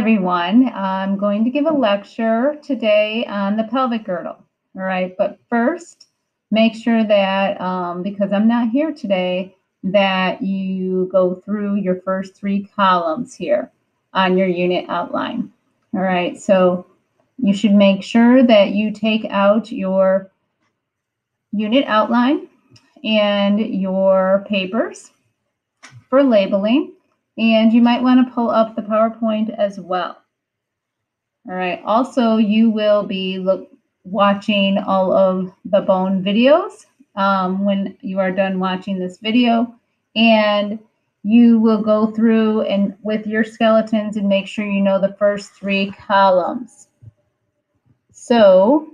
everyone. I'm going to give a lecture today on the pelvic girdle. All right, but first, make sure that um, because I'm not here today, that you go through your first three columns here on your unit outline. All right, so you should make sure that you take out your unit outline and your papers for labeling. And you might want to pull up the PowerPoint as well. All right. Also, you will be look, watching all of the bone videos um, when you are done watching this video. And you will go through and with your skeletons and make sure you know the first three columns. So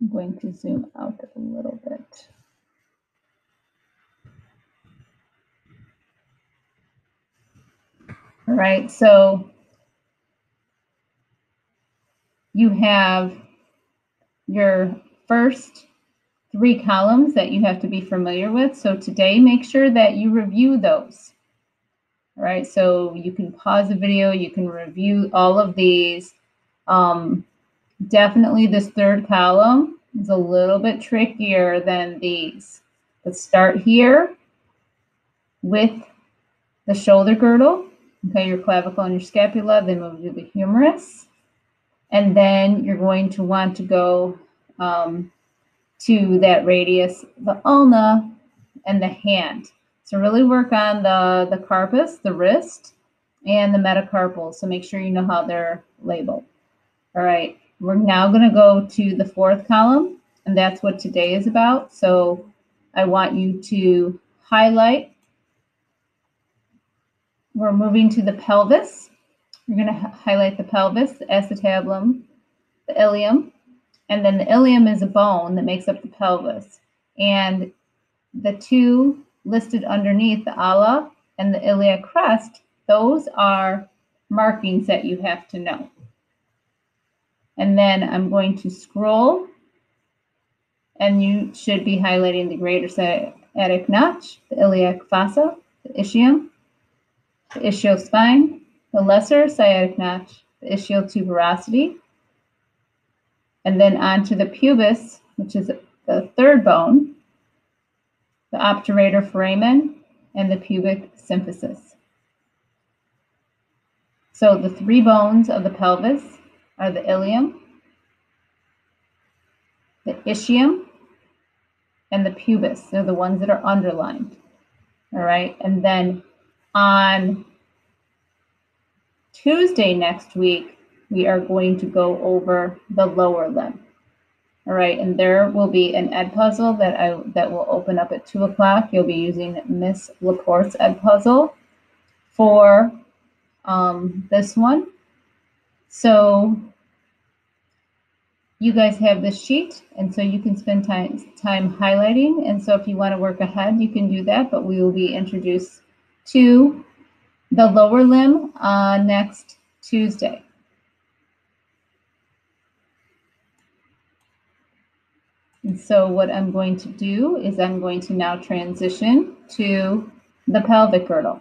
I'm going to zoom out a little bit. All right, so you have your first three columns that you have to be familiar with. So today, make sure that you review those. All right, so you can pause the video, you can review all of these. Um, definitely this third column is a little bit trickier than these. Let's start here with the shoulder girdle. Okay, your clavicle and your scapula, then move to the humerus. And then you're going to want to go um, to that radius, the ulna, and the hand. So really work on the, the carpus, the wrist, and the metacarpal. So make sure you know how they're labeled. All right, we're now going to go to the fourth column, and that's what today is about. So I want you to highlight we're moving to the pelvis. We're going to highlight the pelvis, the acetabulum, the ilium, and then the ilium is a bone that makes up the pelvis. And the two listed underneath, the ala and the iliac crest, those are markings that you have to know. And then I'm going to scroll, and you should be highlighting the greater sciatic notch, the iliac fossa, the ischium, the ischial spine, the lesser sciatic notch, the ischial tuberosity, and then onto the pubis, which is the third bone, the obturator foramen, and the pubic symphysis. So the three bones of the pelvis are the ilium, the ischium, and the pubis. They're the ones that are underlined. All right. And then on Tuesday next week, we are going to go over the lower limb. All right, and there will be an Edpuzzle that I that will open up at two o'clock. You'll be using Miss Laporte's Edpuzzle for um, this one. So you guys have this sheet, and so you can spend time time highlighting. And so if you want to work ahead, you can do that. But we will be introduced to the lower limb uh, next Tuesday. And so what I'm going to do is I'm going to now transition to the pelvic girdle.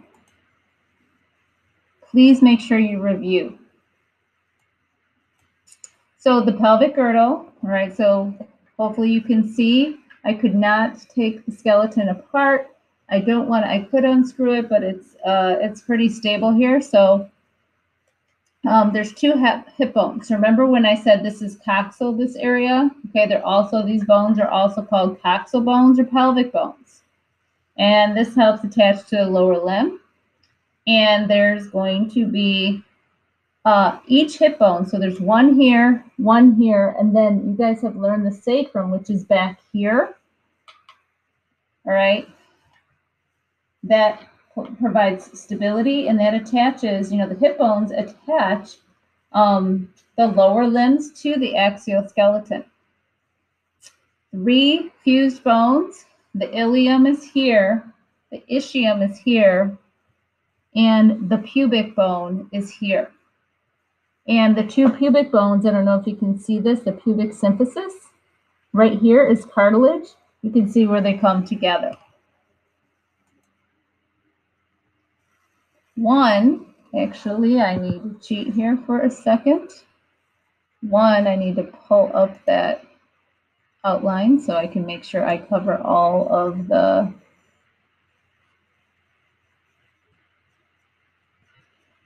Please make sure you review. So the pelvic girdle, right, so hopefully you can see I could not take the skeleton apart I don't want, to, I could unscrew it, but it's, uh, it's pretty stable here. So um, there's two hip, hip bones. Remember when I said this is coxal, this area? Okay, they're also, these bones are also called coxal bones or pelvic bones. And this helps attach to the lower limb. And there's going to be uh, each hip bone. So there's one here, one here, and then you guys have learned the sacrum, which is back here. All right that provides stability and that attaches, you know, the hip bones attach um, the lower limbs to the axial skeleton. Three fused bones. The ilium is here, the ischium is here, and the pubic bone is here. And the two pubic bones, I don't know if you can see this, the pubic symphysis, right here is cartilage. You can see where they come together. One, Actually, I need to cheat here for a second. One, I need to pull up that outline so I can make sure I cover all of the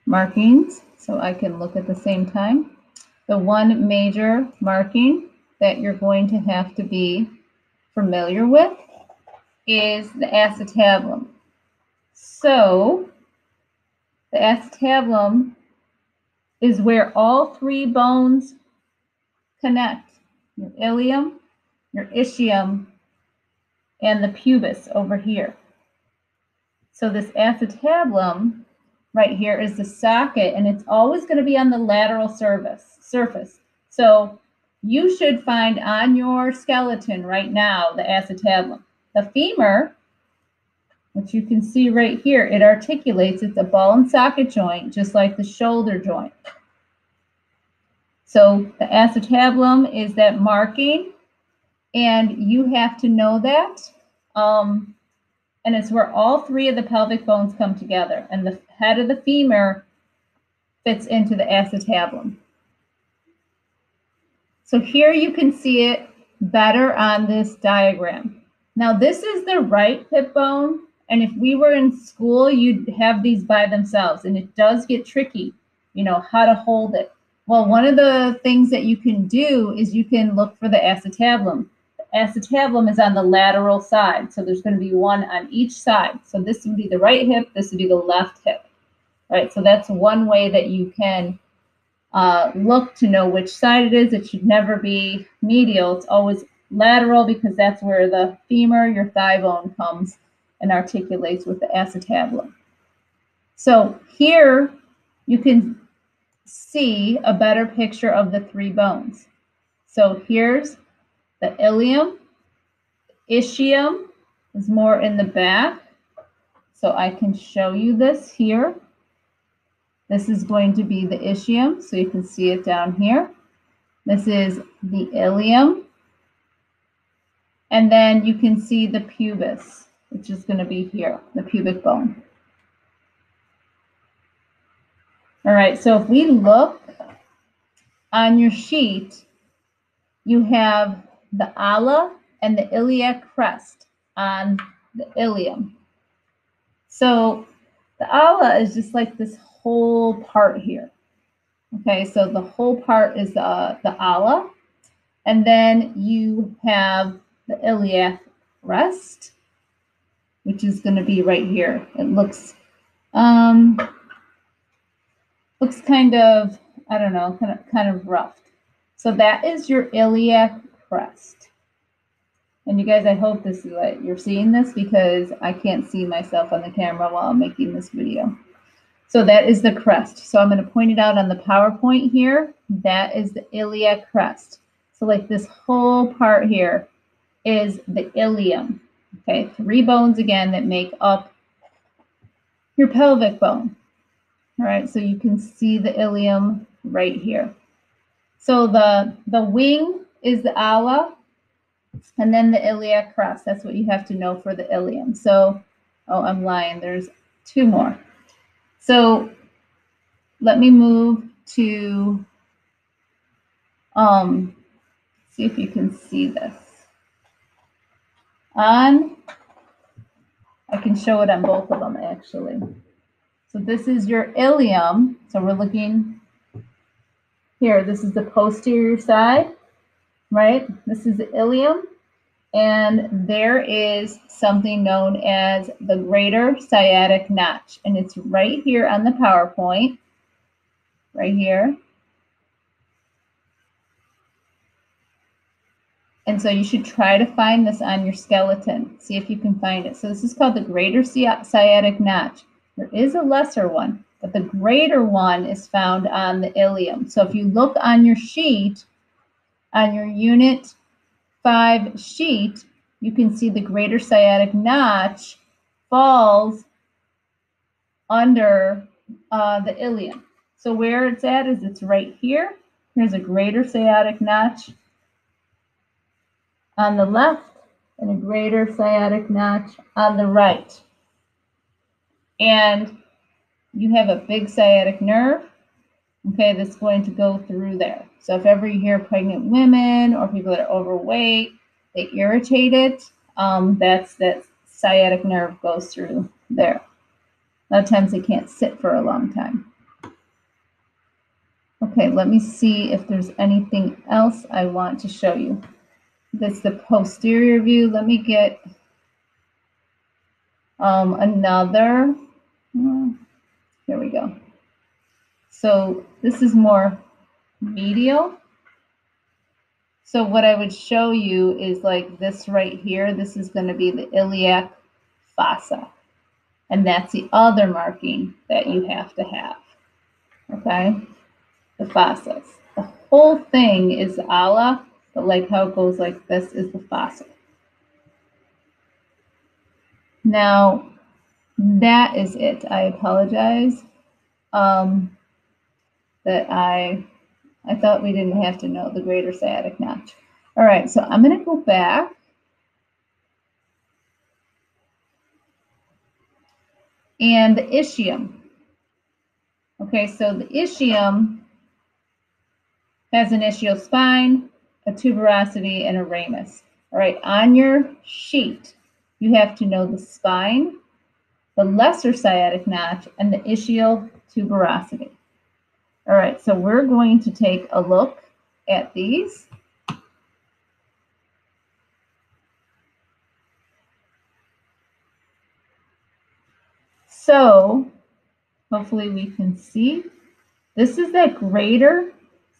markings so I can look at the same time. The one major marking that you're going to have to be familiar with is the acetabulum. So the acetabulum is where all three bones connect. Your ilium, your ischium, and the pubis over here. So this acetabulum right here is the socket, and it's always going to be on the lateral surface. surface. So you should find on your skeleton right now the acetabulum. The femur, which you can see right here, it articulates. It's a ball and socket joint, just like the shoulder joint. So the acetabulum is that marking, and you have to know that. Um, and it's where all three of the pelvic bones come together, and the head of the femur fits into the acetabulum. So here you can see it better on this diagram. Now this is the right hip bone, and if we were in school, you'd have these by themselves, and it does get tricky, you know, how to hold it. Well, one of the things that you can do is you can look for the acetabulum. The acetabulum is on the lateral side, so there's going to be one on each side. So this would be the right hip, this would be the left hip. Right, so that's one way that you can uh, look to know which side it is. It should never be medial. It's always lateral because that's where the femur, your thigh bone, comes and articulates with the acetabulum. So here you can see a better picture of the three bones. So here's the ilium. Ischium is more in the back. So I can show you this here. This is going to be the ischium, so you can see it down here. This is the ilium. And then you can see the pubis, which is going to be here, the pubic bone. All right, so if we look on your sheet, you have the ala and the iliac crest on the ilium. So the ala is just like this whole part here. Okay, so the whole part is uh, the ala. And then you have the iliac crest, which is going to be right here. It looks um, looks kind of, I don't know, kind of, kind of rough. So that is your iliac crest. And you guys, I hope this is what you're seeing this because I can't see myself on the camera while I'm making this video. So that is the crest. So I'm going to point it out on the PowerPoint here. That is the iliac crest. So like this whole part here is the ilium. Okay, three bones again that make up your pelvic bone. All right, so you can see the ilium right here. So the, the wing is the ala, and then the iliac crest. That's what you have to know for the ilium. So, oh, I'm lying. There's two more. So let me move to, um, see if you can see this. On, I can show it on both of them actually. So this is your ilium. So we're looking here. This is the posterior side, right? This is the ilium. And there is something known as the greater sciatic notch. And it's right here on the PowerPoint, right here. And so you should try to find this on your skeleton. See if you can find it. So this is called the greater sciatic notch. There is a lesser one, but the greater one is found on the ilium. So if you look on your sheet, on your unit 5 sheet, you can see the greater sciatic notch falls under uh, the ilium. So where it's at is it's right here. Here's a greater sciatic notch on the left and a greater sciatic notch on the right. And you have a big sciatic nerve, okay, that's going to go through there. So if ever you hear pregnant women or people that are overweight, they irritate it, um, that's that sciatic nerve goes through there. A lot of times they can't sit for a long time. Okay, let me see if there's anything else I want to show you. That's the posterior view. Let me get um, another. Hmm, here we go. So this is more medial. So what I would show you is like this right here. This is going to be the iliac fossa. And that's the other marking that you have to have. Okay? the fossas. The whole thing is ala, but like how it goes like this is the fossa. Now, that is it. I apologize um, that I I thought we didn't have to know the greater sciatic notch. All right, so I'm going to go back. And the ischium. Okay, so the ischium has an ischial spine, a tuberosity, and a ramus. All right, on your sheet, you have to know the spine, the lesser sciatic notch, and the ischial tuberosity. All right, so we're going to take a look at these. So hopefully we can see. This is that greater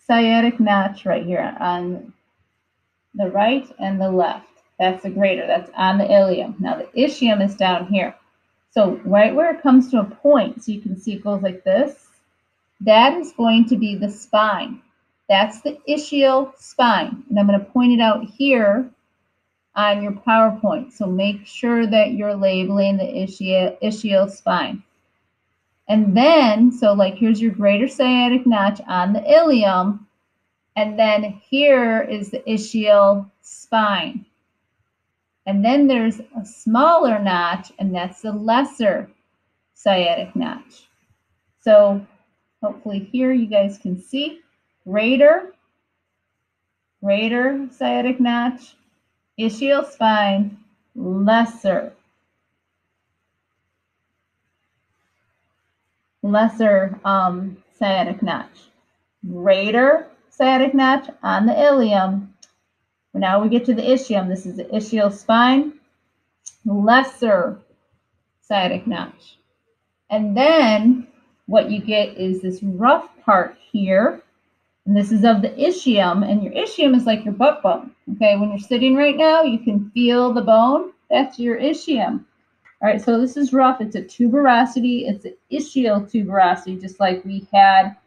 sciatic notch right here on the right and the left. That's the greater, that's on the ilium. Now the ischium is down here. So right where it comes to a point, so you can see it goes like this, that is going to be the spine. That's the ischial spine. And I'm going to point it out here on your PowerPoint. So make sure that you're labeling the ischial, ischial spine. And then, so like here's your greater sciatic notch on the ilium. And then here is the ischial spine. And then there's a smaller notch, and that's the lesser sciatic notch. So hopefully here you guys can see greater, greater sciatic notch, ischial spine, lesser lesser um, sciatic notch. Greater sciatic notch on the ilium. Now we get to the ischium. This is the ischial spine. Lesser sciatic notch. And then what you get is this rough part here. And this is of the ischium. And your ischium is like your butt bone. Okay, when you're sitting right now, you can feel the bone. That's your ischium. All right, so this is rough. It's a tuberosity. It's an ischial tuberosity, just like we had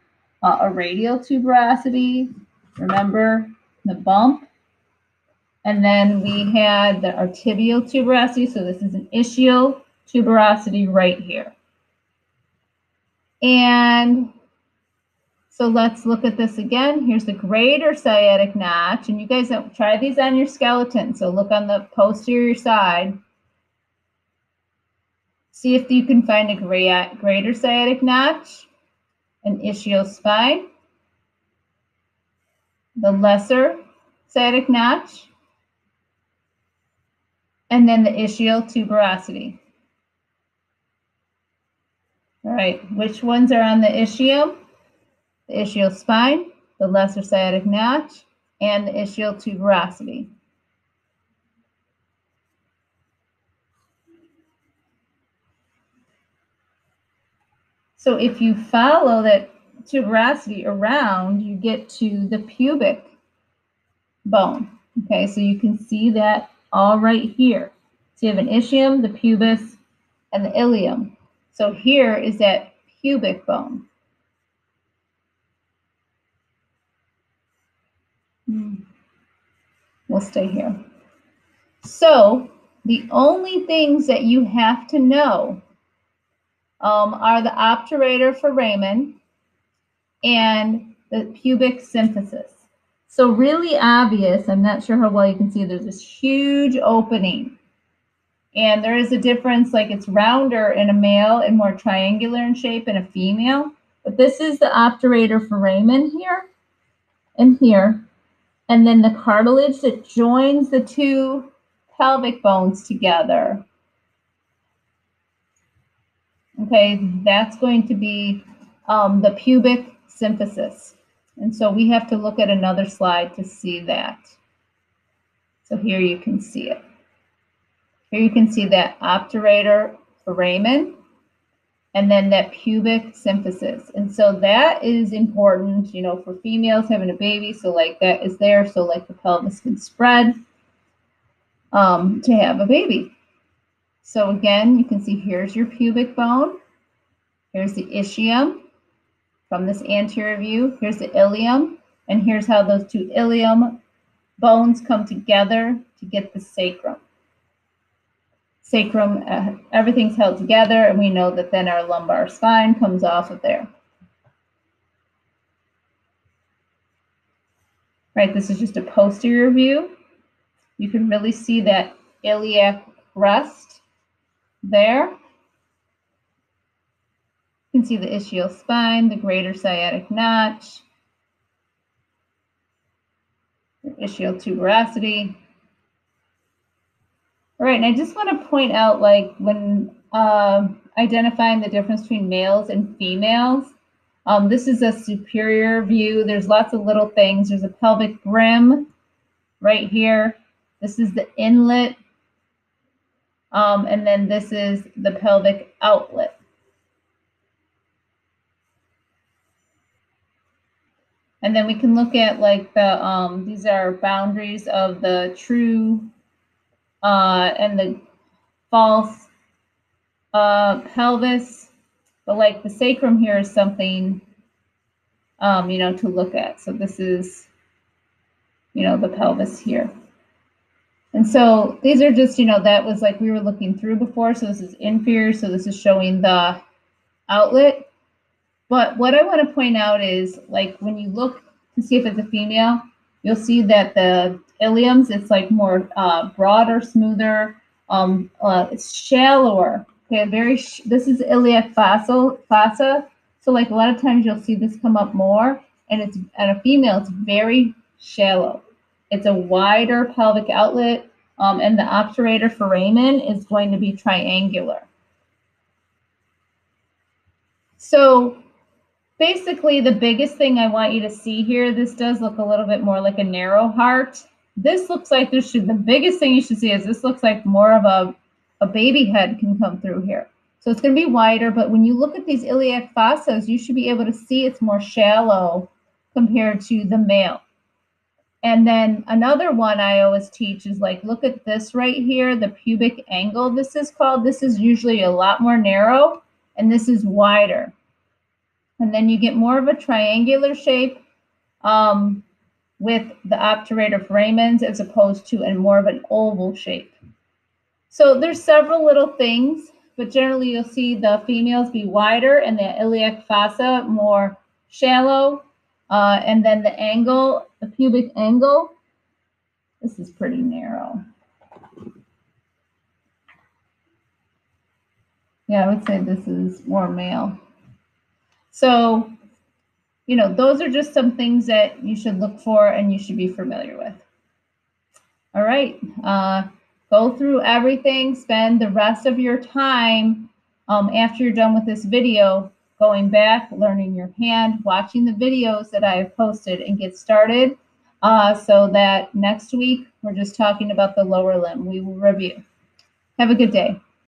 uh, a radial tuberosity. Remember the bump? And then we had the artibial tuberosity. So this is an ischial tuberosity right here. And so let's look at this again. Here's the greater sciatic notch. And you guys try these on your skeleton. So look on the posterior side. See if you can find a greater sciatic notch, an ischial spine, the lesser sciatic notch, and then the ischial tuberosity. All right, which ones are on the ischium? The ischial spine, the lesser sciatic notch, and the ischial tuberosity. So if you follow that tuberosity around, you get to the pubic bone. Okay, so you can see that all right here. So you have an ischium, the pubis, and the ilium. So here is that pubic bone. Hmm. We'll stay here. So the only things that you have to know um, are the obturator foramen and the pubic symphysis. So really obvious, I'm not sure how well you can see, there's this huge opening And there is a difference, like it's rounder in a male and more triangular in shape in a female. But this is the obturator foramen here and here. And then the cartilage that joins the two pelvic bones together. Okay, that's going to be um, the pubic symphysis. And so we have to look at another slide to see that. So here you can see it. Here you can see that obturator foramen and then that pubic symphysis. And so that is important, you know, for females having a baby. So like that is there. So like the pelvis can spread um, to have a baby. So again, you can see here's your pubic bone. Here's the ischium from this anterior view. Here's the ilium. And here's how those two ilium bones come together to get the sacrum sacrum, uh, everything's held together, and we know that then our lumbar spine comes off of there. Right, this is just a posterior view. You can really see that iliac crest there. You can see the ischial spine, the greater sciatic notch, ischial tuberosity, all right, and I just want to point out, like, when uh, identifying the difference between males and females, um, this is a superior view. There's lots of little things. There's a pelvic brim right here. This is the inlet. Um, and then this is the pelvic outlet. And then we can look at like the, um, these are boundaries of the true uh, and the false uh, pelvis. But like the sacrum here is something, um, you know, to look at. So this is, you know, the pelvis here. And so these are just, you know, that was like we were looking through before. So this is inferior. So this is showing the outlet. But what I want to point out is like when you look to see if it's a female, you'll see that the iliums, it's like more uh, broader, smoother. Um, uh, it's shallower. Okay, very. this is iliac fossa, fossa. So like a lot of times you'll see this come up more, and it's at a female, it's very shallow. It's a wider pelvic outlet, um, and the obturator foramen is going to be triangular. So basically the biggest thing I want you to see here, this does look a little bit more like a narrow heart. This looks like this should, the biggest thing you should see is this looks like more of a, a baby head can come through here. So it's going to be wider, but when you look at these iliac fossas, you should be able to see it's more shallow compared to the male. And then another one I always teach is like, look at this right here, the pubic angle, this is called. This is usually a lot more narrow, and this is wider. And then you get more of a triangular shape. Um, with the obturator foramens as opposed to a more of an oval shape. So there's several little things, but generally you'll see the females be wider and the iliac fossa more shallow. Uh, and then the angle, the pubic angle, this is pretty narrow. Yeah, I would say this is more male. So you know, those are just some things that you should look for and you should be familiar with. All right, uh, go through everything, spend the rest of your time um, after you're done with this video, going back, learning your hand, watching the videos that I have posted and get started uh, so that next week we're just talking about the lower limb. We will review. Have a good day.